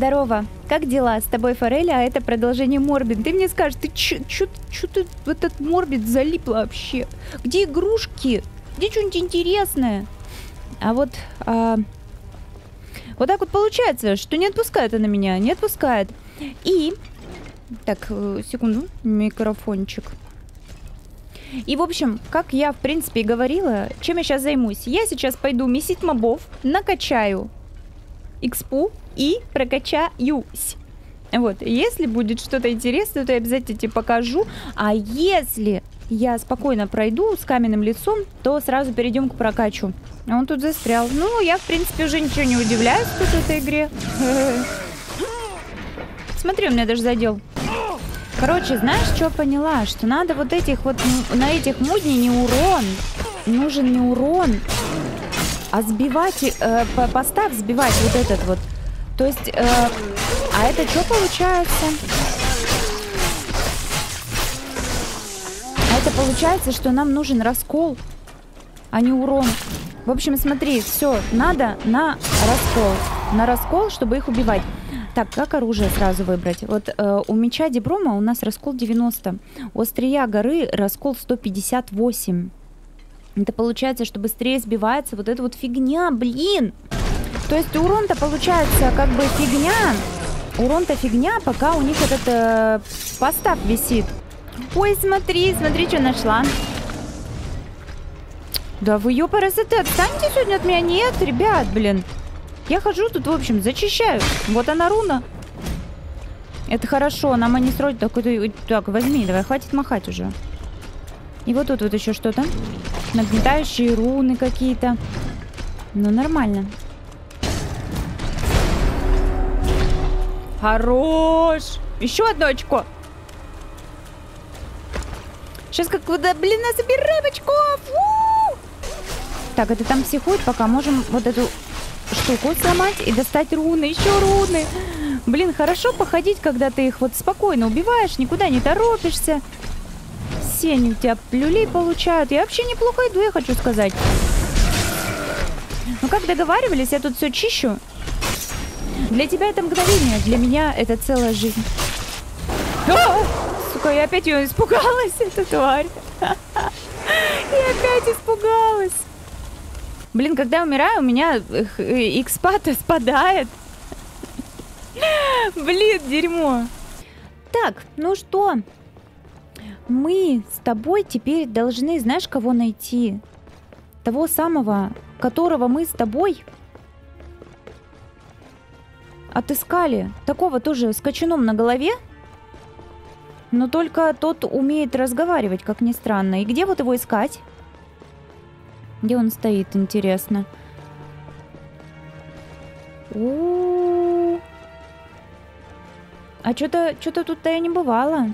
Здорово. Как дела? С тобой Форель, а это продолжение Морбин. Ты мне скажешь, ты чё, чё, чё ты в этот Морбин залипла вообще? Где игрушки? Где что-нибудь интересное? А вот... А... Вот так вот получается, что не отпускает она меня, не отпускает. И... Так, э, секунду, микрофончик. И, в общем, как я, в принципе, и говорила, чем я сейчас займусь? Я сейчас пойду месить мобов, накачаю экспу и прокачаюсь. Вот, если будет что-то интересное, то я обязательно тебе покажу. А если я спокойно пройду с каменным лицом, то сразу перейдем к прокачу. А он тут застрял. Ну, я, в принципе, уже ничего не удивляюсь тут этой игре. Смотри, он меня даже задел. Короче, знаешь, что поняла? Что надо вот этих вот, на этих мудней не урон. Нужен не урон, а сбивать, э, поставь сбивать вот этот вот. То есть, э, а это что получается? А это получается, что нам нужен раскол, а не урон. В общем, смотри, все, надо на раскол. На раскол, чтобы их убивать. Так, как оружие сразу выбрать? Вот э, у меча Деброма у нас раскол 90. У острия горы раскол 158. Это получается, что быстрее сбивается вот эта вот фигня, блин. То есть урон-то получается как бы фигня. Урон-то фигня, пока у них этот э, постав висит. Ой, смотри, смотри, что нашла. Да вы ёпарасы, ты отстаньте сегодня от меня. Нет, ребят, блин. Я хожу тут, в общем, зачищаю. Вот она руна. Это хорошо, нам они строят такой... Так, возьми, давай, хватит махать уже. И вот тут вот еще что-то. Нагнетающие руны какие-то. Ну, нормально. Хорош! Еще одно очко. Сейчас как куда, блин, собираем очков! У -у -у! Так, это там психует, пока можем вот эту штуку сломать и достать руны, еще руны. Блин, хорошо походить, когда ты их вот спокойно убиваешь, никуда не торопишься. Все они у тебя плюлей получают. Я вообще неплохо иду, я хочу сказать. Ну, как договаривались, я тут все чищу. Для тебя это мгновение, для меня это целая жизнь. А! Сука, я опять ее испугалась, эта тварь. Я опять испугалась. Блин, когда я умираю, у меня экспата спадает. Блин, дерьмо. Так, ну что? Мы с тобой теперь должны, знаешь, кого найти? Того самого, которого мы с тобой отыскали. Такого тоже с кочаном на голове. Но только тот умеет разговаривать, как ни странно. И где вот его искать? Где он стоит, интересно? У -у -у. А что-то что-то тут-то я не бывала.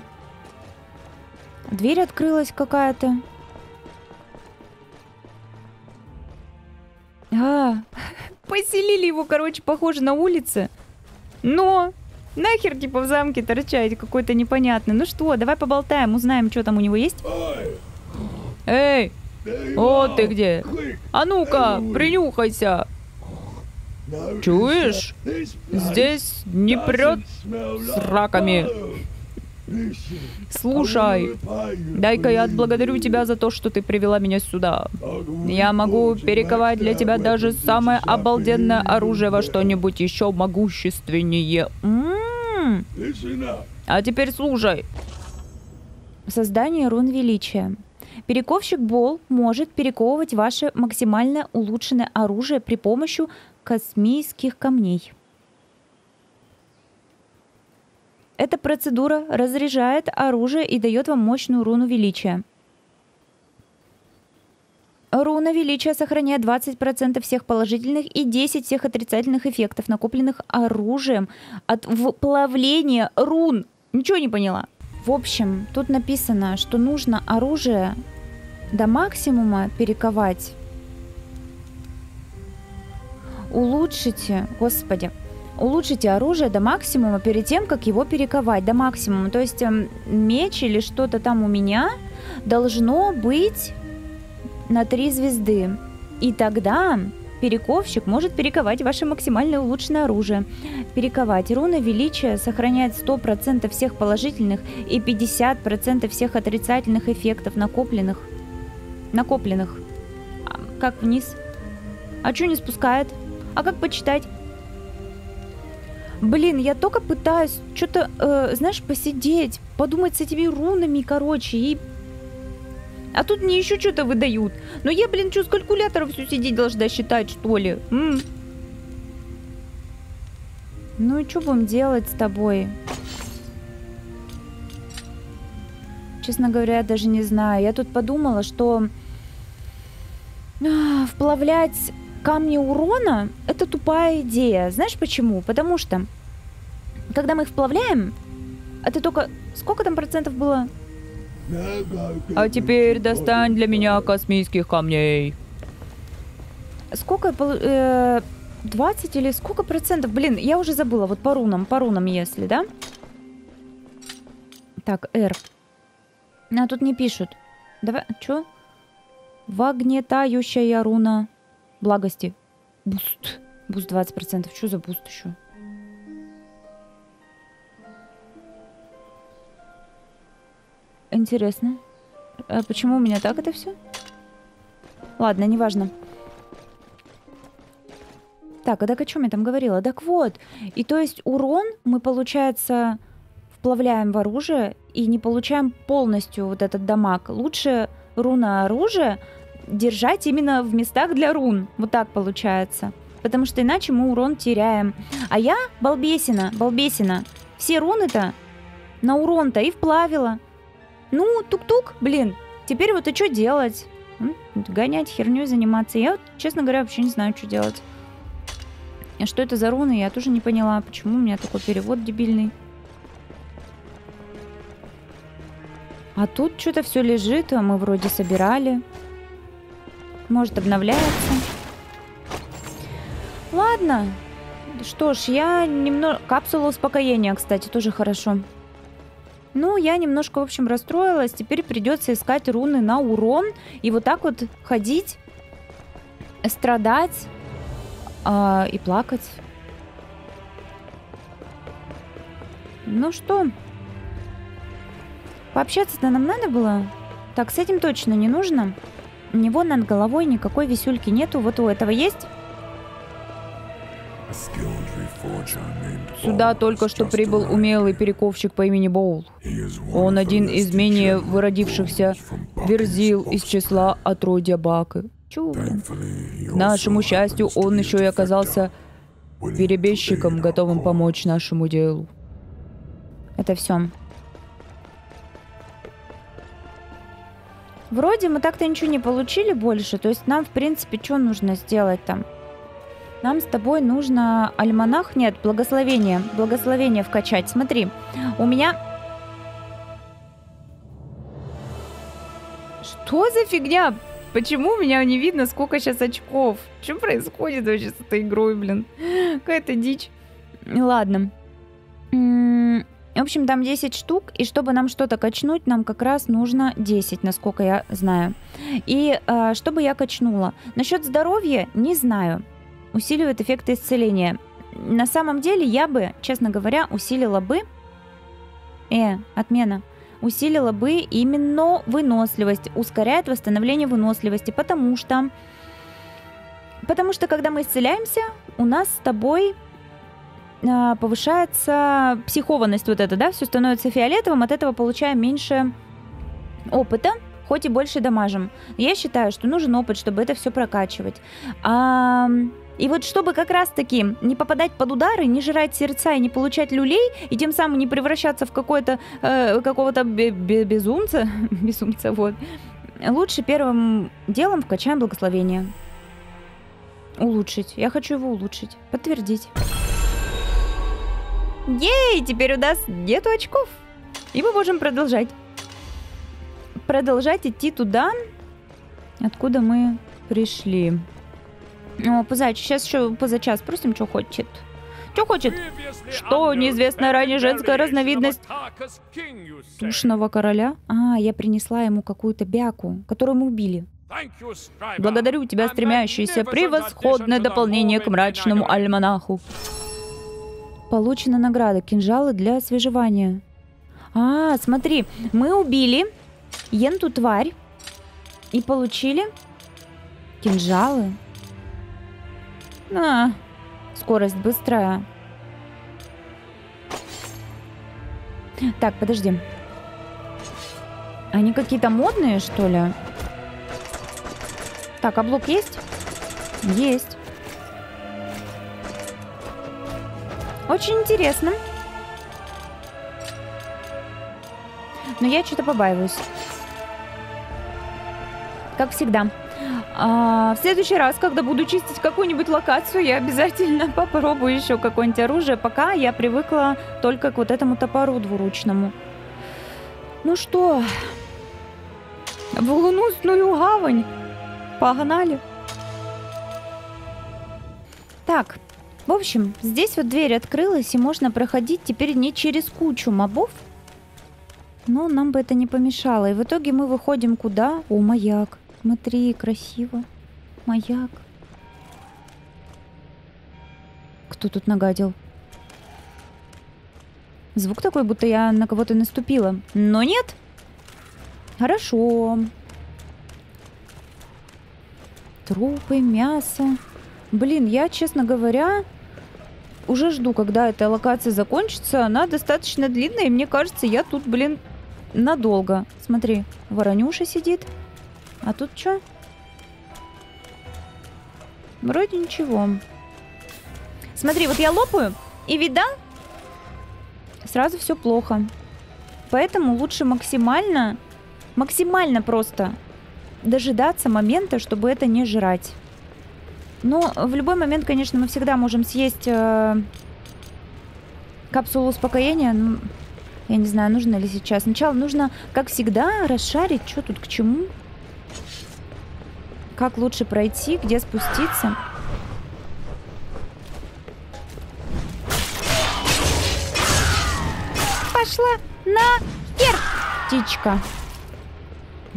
Дверь открылась какая-то. А, поселили его, короче, похоже, на улице. Но нахер, типа, в замке торчать какой-то непонятный. Ну что, давай поболтаем, узнаем, что там у него есть. Эй, вот ты где. А ну-ка, принюхайся. Чуешь? Здесь не прет с раками. Слушай, дай-ка я отблагодарю тебя за то, что ты привела меня сюда. Я могу перековать для тебя даже самое обалденное оружие во что-нибудь еще могущественнее. М-м-м. А теперь слушай. Создание рун величия. Перековщик Бол может перековывать ваше максимально улучшенное оружие при помощи космических камней. Эта процедура разряжает оружие и дает вам мощную руну величия. Руна величия сохраняет 20% всех положительных и 10 всех отрицательных эффектов, накопленных оружием от вплавления рун. Ничего не поняла. В общем, тут написано, что нужно оружие до максимума перековать. Улучшите, господи, улучшите оружие до максимума перед тем, как его перековать до максимума. То есть эм, меч или что-то там у меня должно быть на три звезды. И тогда Перековщик может перековать ваше максимально улучшенное оружие. Перековать. Руна величия сохраняет 100% всех положительных и 50% всех отрицательных эффектов накопленных. Накопленных. А, как вниз? А что не спускает? А как почитать? Блин, я только пытаюсь что-то, э, знаешь, посидеть, подумать с этими рунами, короче, и... А тут мне еще что-то выдают. Но я, блин, что, с калькулятором все сидеть должна считать, что ли? М? Ну и что будем делать с тобой? Честно говоря, я даже не знаю. Я тут подумала, что а, вплавлять камни урона – это тупая идея. Знаешь почему? Потому что, когда мы их вплавляем, это только... Сколько там процентов было? А теперь достань для меня космических камней. Сколько? Э, 20 или сколько процентов? Блин, я уже забыла. Вот по рунам, по рунам если, да? Так, R. А тут не пишут. Давай, что? Нагнетающая руна благости. Boost. Boost 20%. Что за boost еще? Интересно. А почему у меня так это все? Ладно, неважно. Так, а так о чем я там говорила? Так вот, и то есть урон мы, получается, вплавляем в оружие и не получаем полностью вот этот дамаг. Лучше руна оружия держать именно в местах для рун. Вот так получается. Потому что иначе мы урон теряем. А я балбесина, балбесина. Все руны-то на урон-то и вплавила. Ну, тук-тук, блин. Теперь вот и что делать? Гонять херню заниматься. Я, честно говоря, вообще не знаю, что делать. А что это за руны, я тоже не поняла. Почему у меня такой перевод дебильный. А тут что-то все лежит, а мы вроде собирали. Может, обновляется. Ладно. Что ж, я немного... Капсула успокоения, кстати, тоже хорошо. Ну, я немножко, в общем, расстроилась. Теперь придется искать руны на урон. И вот так вот ходить, страдать э, и плакать. Ну что? Пообщаться-то нам надо было? Так, с этим точно не нужно. У него над головой никакой висюльки нету. Вот у этого есть? Сюда только что прибыл умелый перековщик по имени Боул. Он один из менее выродившихся верзил из числа отродья Бака. Чу, К нашему счастью, он еще и оказался перебежчиком, готовым помочь нашему делу. Это все. Вроде мы так-то ничего не получили больше. То есть нам, в принципе, что нужно сделать там? Нам с тобой нужно альманах? Нет, благословение. Благословение вкачать. Смотри, у меня... Что за фигня? Почему у меня не видно, сколько сейчас очков? Что происходит вообще с этой игрой, блин? Какая-то дичь. Ладно. В общем, там 10 штук, и чтобы нам что-то качнуть, нам как раз нужно 10, насколько я знаю. И э, чтобы я качнула. Насчет здоровья не знаю. Усиливает эффекты исцеления. На самом деле я бы, честно говоря, усилила бы... Э, отмена усилила бы именно выносливость, ускоряет восстановление выносливости, потому что... Потому что, когда мы исцеляемся, у нас с тобой повышается психованность вот эта, да, все становится фиолетовым, от этого получаем меньше опыта, хоть и больше дамажем. Я считаю, что нужен опыт, чтобы это все прокачивать. А, и вот чтобы как раз-таки не попадать под удары, не жрать сердца и не получать люлей, и тем самым не превращаться в какое-то э, какого-то безумца, безумца, вот, лучше первым делом вкачаем благословение. Улучшить. Я хочу его улучшить. Подтвердить. Ей, теперь у нас нету очков. И мы можем продолжать. Продолжать идти туда, откуда мы пришли. О, Пузач, сейчас еще позачас спросим, что хочет. Что хочет? Что неизвестная ранее женская разновидность тушного короля? А, я принесла ему какую-то бяку, которую мы убили. Благодарю тебя, стремящийся, превосходное дополнение к мрачному альманаху. Получена награда. Кинжалы для освежевания. А, смотри, мы убили енту тварь и получили кинжалы. А, скорость быстрая. Так, подожди. Они какие-то модные, что ли? Так, а блок есть? Есть. Очень интересно. Но я что-то побаиваюсь. Как всегда. А, в следующий раз, когда буду чистить какую-нибудь локацию, я обязательно попробую еще какое-нибудь оружие. Пока я привыкла только к вот этому топору двуручному. Ну что, в лунусную гавань. Погнали. Так, в общем, здесь вот дверь открылась, и можно проходить теперь не через кучу мобов. Но нам бы это не помешало. И в итоге мы выходим куда? О, маяк. Смотри, красиво. Маяк. Кто тут нагадил? Звук такой, будто я на кого-то наступила. Но нет. Хорошо. Трупы, мясо. Блин, я, честно говоря, уже жду, когда эта локация закончится. Она достаточно длинная, и мне кажется, я тут, блин, надолго. Смотри, Воронюша сидит. А тут что? Вроде ничего. Смотри, вот я лопаю, и вида, сразу все плохо. Поэтому лучше максимально, максимально просто дожидаться момента, чтобы это не жрать. Но в любой момент, конечно, мы всегда можем съесть э, капсулу успокоения. Ну, я не знаю, нужно ли сейчас. Сначала нужно, как всегда, расшарить, что тут к чему. Как лучше пройти, где спуститься. Пошла наверх, птичка.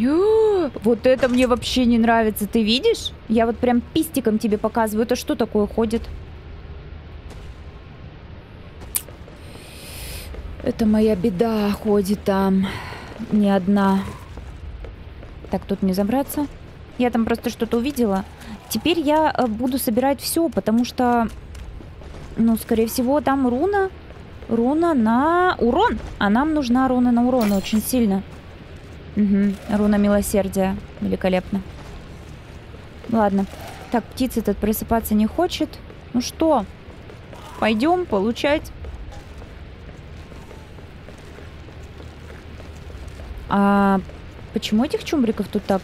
Вот это мне вообще не нравится, ты видишь? Я вот прям пистиком тебе показываю. Это что такое ходит? Это моя беда ходит там. Не одна. Так, тут не забраться. Я там просто что-то увидела. Теперь я э, буду собирать все, потому что, ну, скорее всего, там руна. Руна на урон. А нам нужна руна на урон очень сильно. Угу. Руна милосердия. Великолепно. Ладно. Так, птица этот просыпаться не хочет. Ну что, пойдем получать. А почему этих чумбриков тут так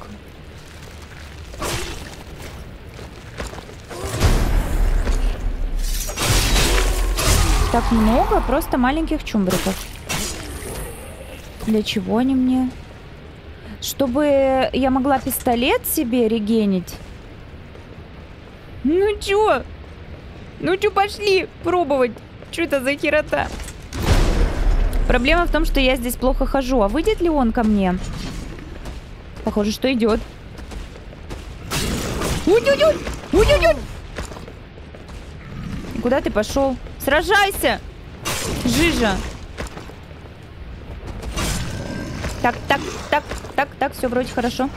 так много просто маленьких чумбриков. Для чего они мне? Чтобы я могла пистолет себе регенить. Ну чё? Ну чё, пошли пробовать. Что это за херота? Проблема в том, что я здесь плохо хожу. А выйдет ли он ко мне? Похоже, что идет. Ой-ой-ой! Ой-ой-ой! Куда ты пошел? Сражайся! Жижа! Так, так, так, так, так, все вроде хорошо.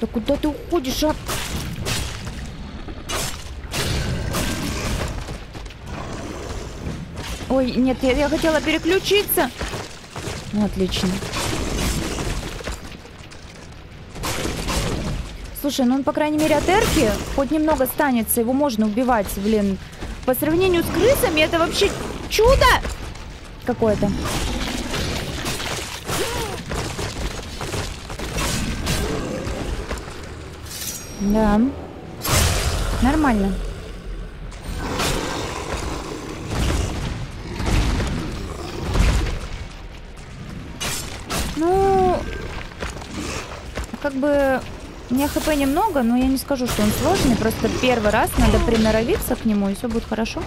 Да куда ты уходишь, а? Ой, нет, я, я хотела переключиться. Ну, отлично. Слушай, ну он, по крайней мере, от Эрки хоть немного станется. Его можно убивать, блин. По сравнению с крысами это вообще чудо какое-то. Да. Нормально. Ну, как бы у меня хп немного, но я не скажу, что он сложный. Просто первый раз надо приноровиться к нему, и все будет хорошо.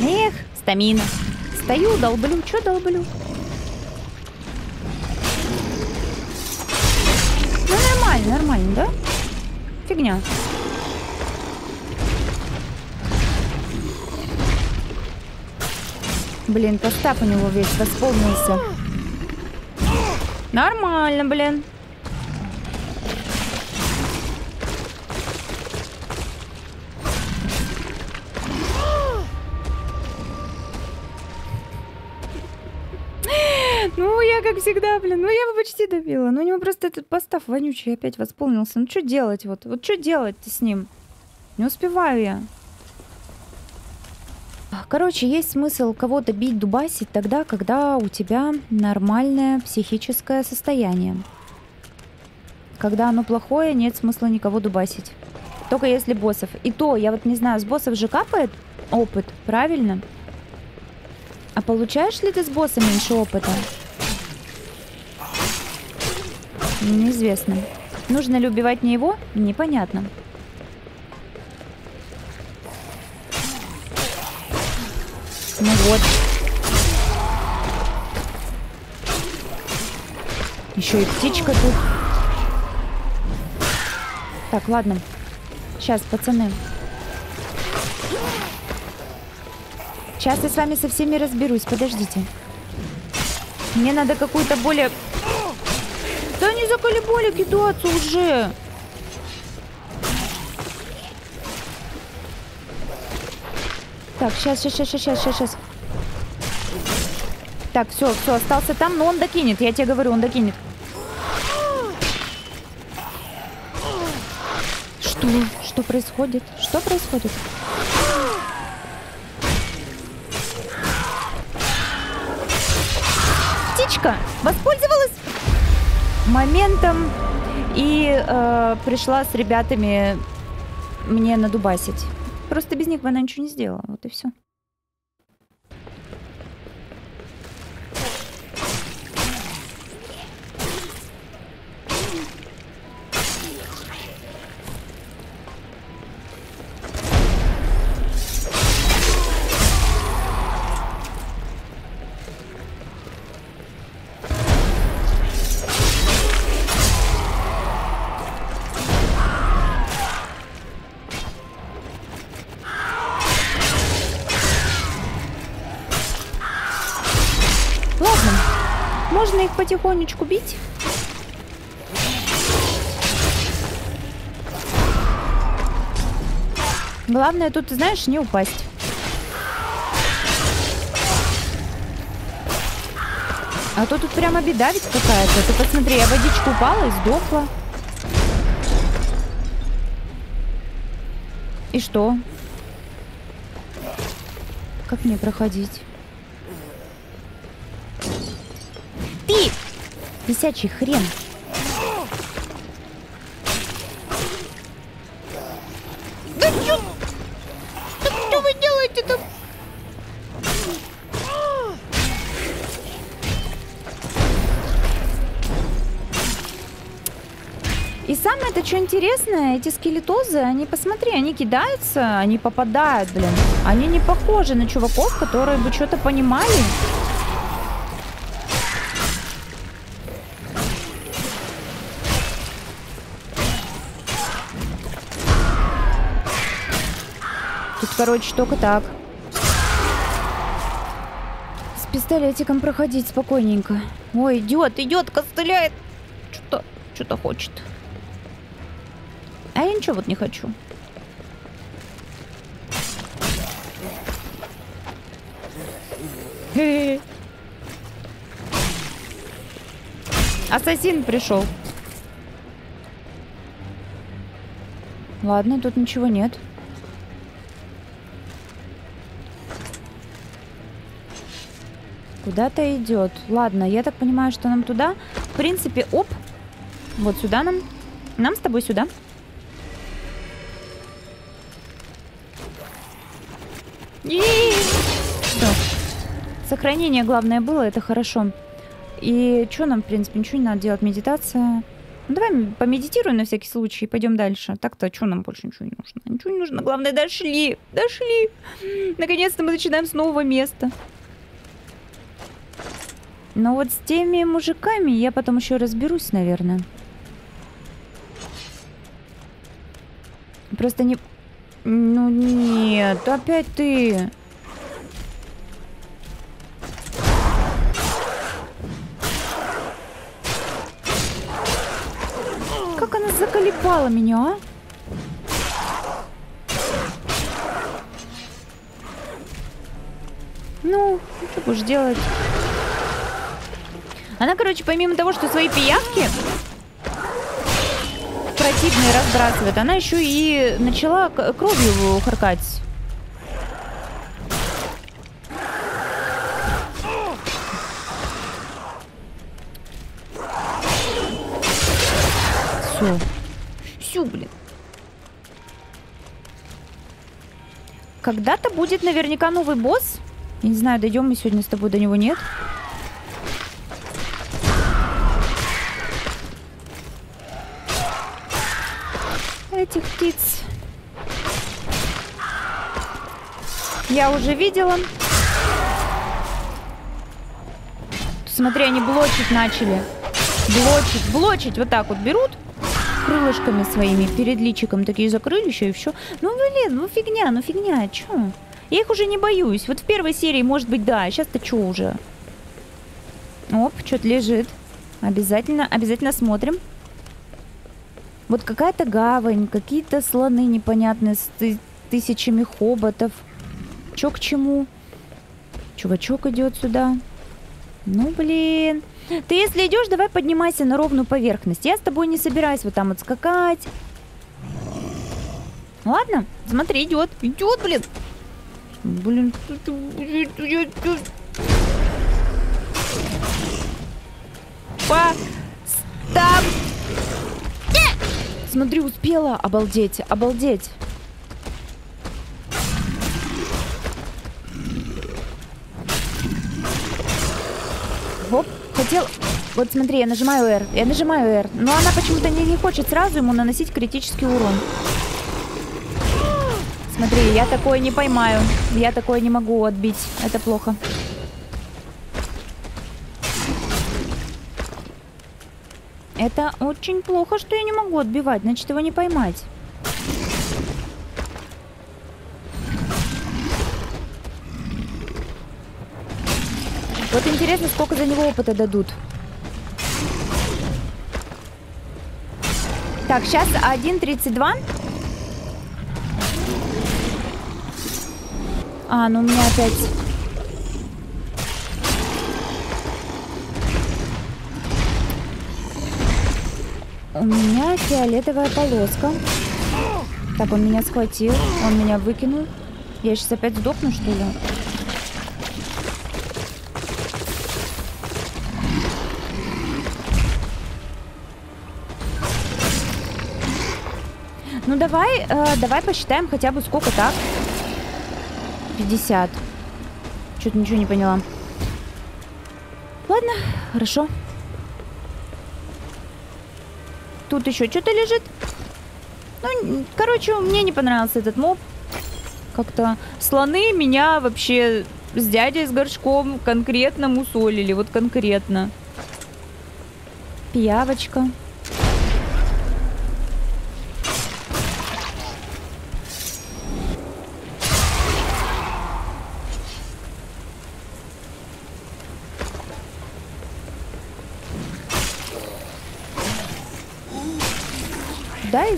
Эх, стамина. Стою, долблю. Что долблю? Нормально, да? Фигня. Блин, постав у него весь восполнился. Нормально, блин. Как всегда, блин, ну я его почти добила. Ну, у него просто этот постав вонючий опять восполнился. Ну, что делать вот? Вот что делать с ним? Не успеваю я. Короче, есть смысл кого-то бить, дубасить тогда, когда у тебя нормальное психическое состояние. Когда оно плохое, нет смысла никого дубасить. Только если боссов. И то, я вот не знаю, с боссов же капает опыт, правильно? А получаешь ли ты с босса меньше опыта? Неизвестно. Нужно ли убивать не его? Непонятно. Ну вот. Еще и птичка тут. Так, ладно. Сейчас, пацаны. Сейчас я с вами со всеми разберусь. Подождите. Мне надо какую-то более... Заколебали кидаться уже. Так, сейчас, сейчас, сейчас, сейчас, сейчас, сейчас. Так, все, все, остался там, но он докинет. Я тебе говорю, он докинет. Что? Что происходит? Что происходит? Птичка воспользовалась моментом и э, пришла с ребятами мне надубасить. Просто без них бы она ничего не сделала. Вот и все. Потихонечку бить. Главное тут, знаешь, не упасть. А то тут прямо беда ведь какая-то. Ты посмотри, я водичку упала и сдохла. И что? Как мне проходить? Висячий хрен. Да чё? Да что вы делаете-то? И самое это что интересное, эти скелетозы, они, посмотри, они кидаются, они попадают, блин. Они не похожи на чуваков, которые бы что-то понимали. Короче, только так. С пистолетиком проходить спокойненько. Ой, идет, идет, костыляет. Что-то, что-то хочет. А я ничего вот не хочу. Ассасин пришел. Ладно, тут ничего нет. Куда-то идет. Ладно, я так понимаю, что нам туда. В принципе, оп. Вот сюда нам. Нам с тобой сюда. Все. Сохранение главное было, это хорошо. И что нам, в принципе, ничего не надо делать. Медитация. Ну, давай помедитируем на всякий случай и пойдем дальше. Так-то, что нам больше ничего не нужно? Ничего не нужно. Главное, дошли. Дошли. Наконец-то мы начинаем с нового места. Но вот с теми мужиками я потом еще разберусь, наверное. просто не... Ну нет, опять ты. Как она заколебала меня, а? Ну, что будешь делать? Она, короче, помимо того, что свои пиявки противные разбрасывает, она еще и начала кровью харкать. Все. Все, блин. Когда-то будет наверняка новый босс. Я не знаю, дойдем мы сегодня с тобой до него, нет? Этих я уже видела. Смотри, они блочить начали. Блочить, блочить. Вот так вот берут крылышками своими перед личиком такие закрыли еще и все. Ну, блин, ну фигня, ну фигня, чё? Я их уже не боюсь. Вот в первой серии, может быть, да. Сейчас-то что уже? Оп, что-то лежит. Обязательно, обязательно смотрим. Вот какая-то гавань, какие-то слоны непонятные с ты тысячами хоботов. Чё к чему? Чувачок идет сюда. Ну, блин. Ты если идешь, давай поднимайся на ровную поверхность. Я с тобой не собираюсь вот там вот скакать. Ладно, смотри, идет. Идет, блин. Блин. Стоп! Смотри, успела. Обалдеть, обалдеть. Оп, хотел... Вот смотри, я нажимаю R. Я нажимаю R. Но она почему-то не, не хочет сразу ему наносить критический урон. Смотри, я такое не поймаю. Я такое не могу отбить. Это плохо. Это очень плохо, что я не могу отбивать. Значит, его не поймать. Вот интересно, сколько за него опыта дадут. Так, сейчас 1.32. А, ну у меня опять... У меня фиолетовая полоска. Так, он меня схватил. Он меня выкинул. Я сейчас опять сдохну, что ли? Ну давай, э, давай посчитаем хотя бы сколько так. 50. Что-то ничего не поняла. Ладно, хорошо. Тут еще что-то лежит. Ну, короче, мне не понравился этот моб. Как-то слоны меня вообще с дядей с горшком конкретно мусолили. Вот конкретно. Пиявочка.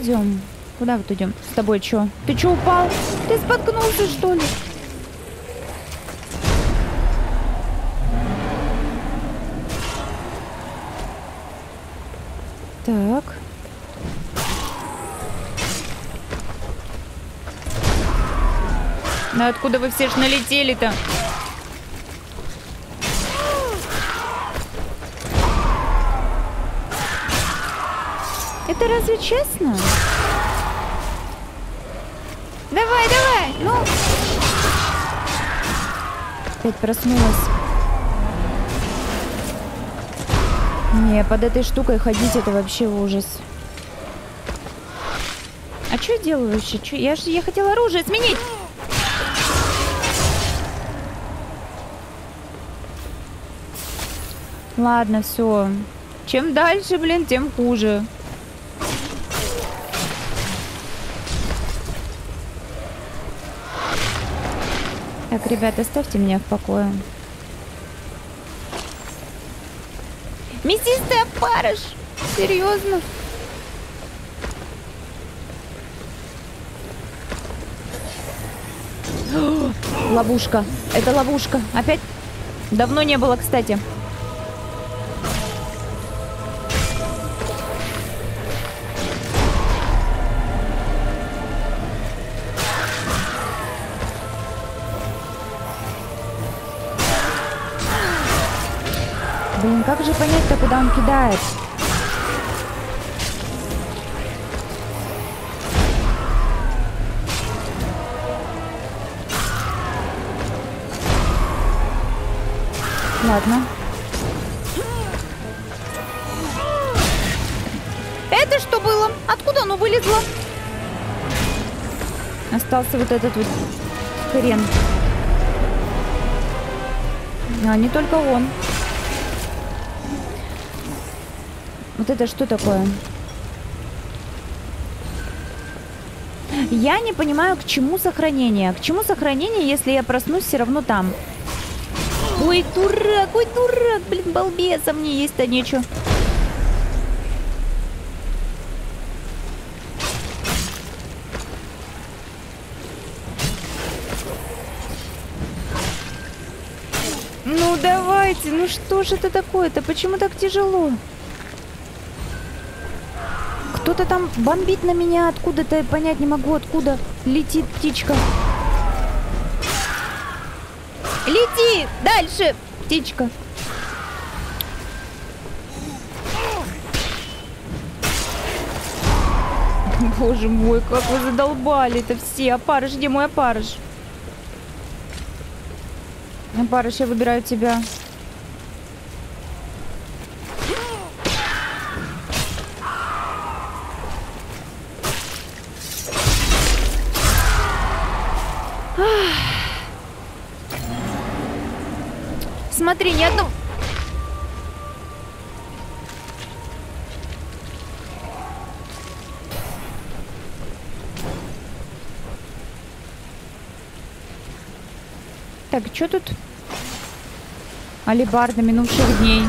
Идем? Куда вот идем? С тобой что? Ты что, упал? Ты споткнулся, что ли? Так. Ну откуда вы все ж налетели-то? Это разве честно? Давай, давай, ну. Опять проснулась. Не, под этой штукой ходить это вообще ужас. А что я делаю вообще? Чё? Я же я хотела оружие сменить. Ладно, все. Чем дальше, блин, тем хуже. Так, ребята, оставьте меня в покое. Мясистый опарыш! Серьезно? Ловушка. Это ловушка. Опять? Давно не было, кстати. Как же понять-то, куда он кидает? Ладно. Это что было? Откуда оно вылезло? Остался вот этот вот хрен. А, не только он. Вот это что такое? Я не понимаю, к чему сохранение. К чему сохранение, если я проснусь все равно там? Ой, дурак, ой, дурак, блин, балбес, а мне есть-то нечего. Ну давайте, ну что же это такое-то? Почему так тяжело? Кто-то там бомбит на меня откуда-то, понять не могу, откуда летит птичка. Лети дальше, птичка. Боже мой, как вы задолбали это все. Опарыш, где мой опарыш? Опарыш, я выбираю тебя. Смотри, ни одну... Так, что тут? Алибарда минувших дней.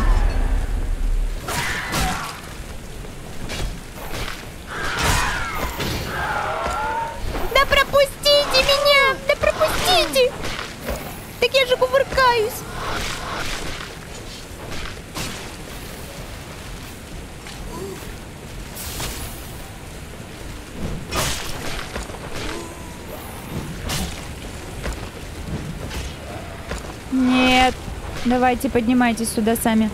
Давайте, поднимайтесь сюда сами.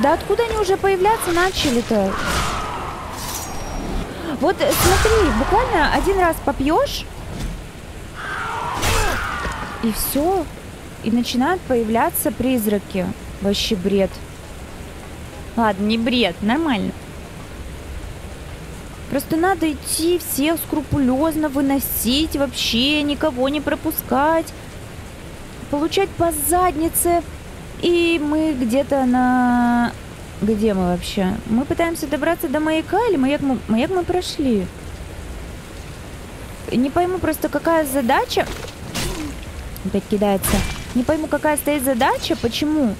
Да откуда они уже появляться начали-то? Вот э, смотри, буквально один раз попьешь, и все. И начинают появляться призраки. Вообще бред. Ладно, не бред, нормально. Просто надо идти всех скрупулезно выносить, вообще никого не пропускать, получать по заднице. И мы где-то на... Где мы вообще? Мы пытаемся добраться до маяка или маяк мы, маяк мы прошли? Не пойму просто, какая задача... Опять кидается. Не пойму, какая стоит задача. Почему?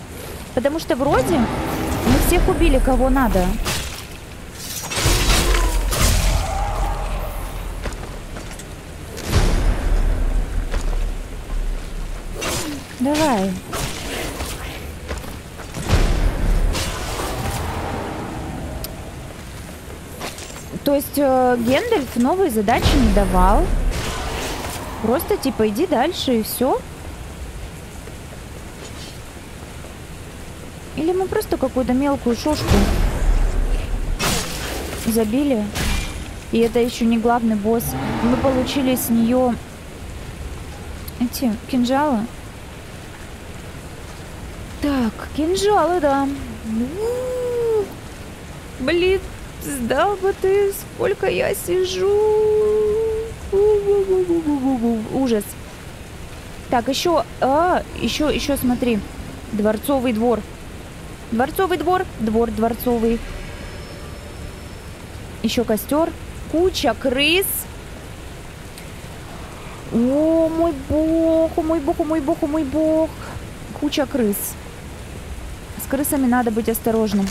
Потому что вроде мы всех убили, кого надо. То есть э, Гендальф новые задачи не давал. Просто типа иди дальше и все. Или мы просто какую-то мелкую шошку забили. И это еще не главный босс. Мы получили с нее эти кинжалы. Так, кинжалы, да. Блин, сдал бы ты, сколько я сижу. Ужас. Так, еще, а, еще, еще, смотри. Дворцовый двор. Дворцовый двор, двор дворцовый. Еще костер. Куча крыс. О, мой бог, о мой бог, о мой бог, о мой бог. Куча крыс. С крысами надо быть осторожным.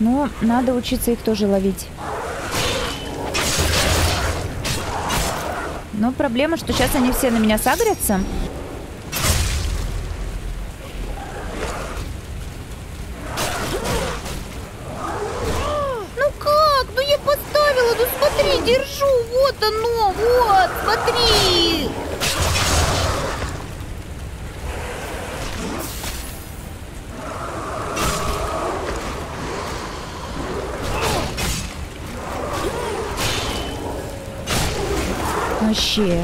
Но надо учиться их тоже ловить. Но проблема, что сейчас они все на меня сагрятся. Ну как? Ну я поставила, ну смотри, держу, вот оно, вот, смотри. Вообще.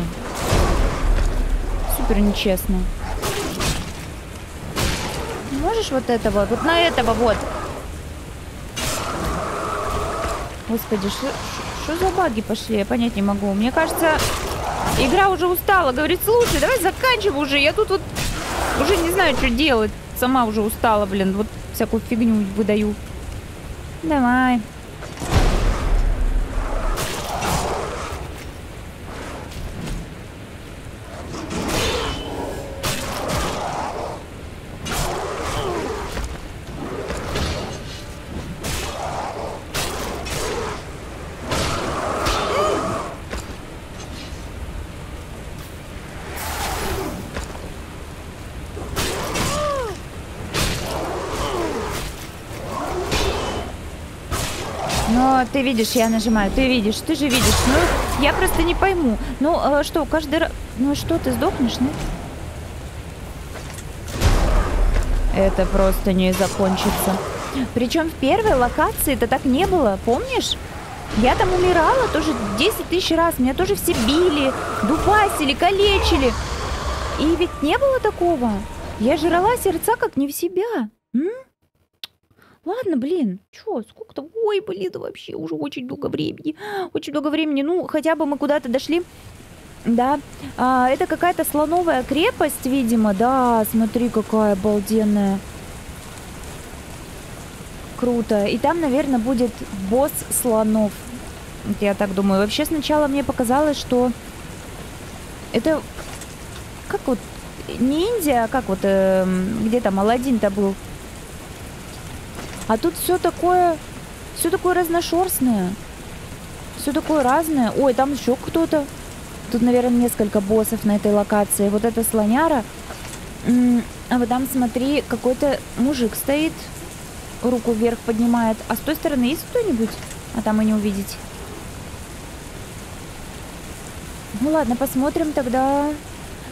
Супер нечестно. Можешь вот этого? Вот на этого вот. Господи, что за баги пошли? Я понять не могу. Мне кажется, игра уже устала. Говорит, слушай, давай заканчивай уже. Я тут вот уже не знаю, что делать. Сама уже устала, блин. Вот всякую фигню выдаю. Давай. Ты видишь, я нажимаю, ты видишь, ты же видишь. Ну, я просто не пойму. Ну, а что, каждый раз... Ну, что, ты сдохнешь, нет? Это просто не закончится. Причем в первой локации это так не было, помнишь? Я там умирала тоже 10 тысяч раз. Меня тоже все били, дубасили, калечили. И ведь не было такого. Я жрала сердца как не в себя. Ладно, блин, чё, сколько-то... Ой, блин, вообще уже очень много времени. Очень много времени. Ну, хотя бы мы куда-то дошли. Да, а, это какая-то слоновая крепость, видимо. Да, смотри, какая обалденная. Круто. И там, наверное, будет босс слонов. Я так думаю. Вообще, сначала мне показалось, что это... Как вот... Не Индия, а как вот... Э, где там Аладдин-то был? А тут все такое, все такое разношерстное. Все такое разное. Ой, там еще кто-то. Тут, наверное, несколько боссов на этой локации. Вот эта слоняра. А вот там, смотри, какой-то мужик стоит. Руку вверх поднимает. А с той стороны есть кто-нибудь? А там и не увидеть. Ну ладно, посмотрим тогда.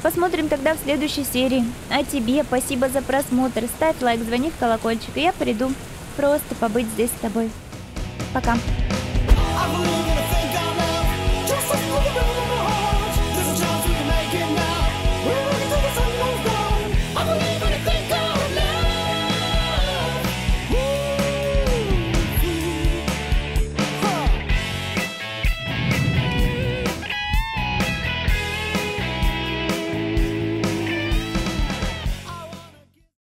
Посмотрим тогда в следующей серии. А тебе спасибо за просмотр. Ставь лайк, звони в колокольчик, и я приду просто побыть здесь с тобой. Пока. А